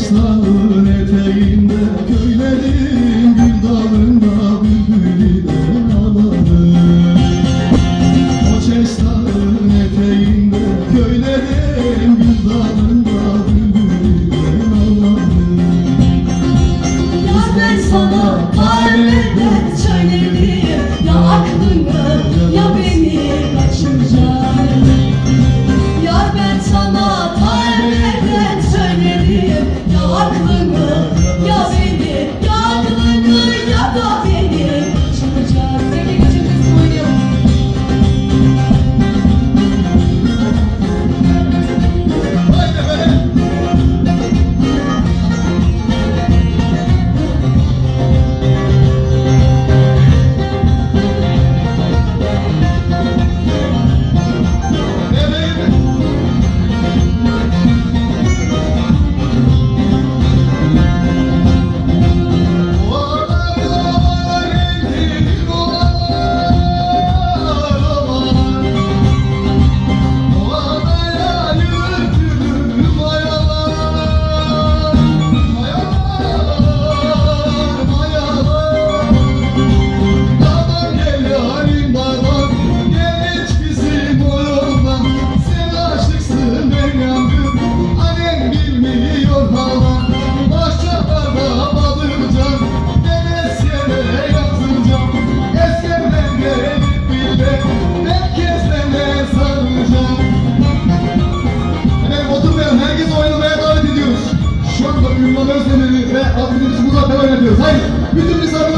Kuşların eteğinde köylerin gül dalında bülbülü de ağladı Koçesların eteğinde köylerin gül dalında bülbülü de ağladı Yar ben sana kalbim Bunun sebebi ve adını Murat Emen ediyoruz. Hayır, bütün misafir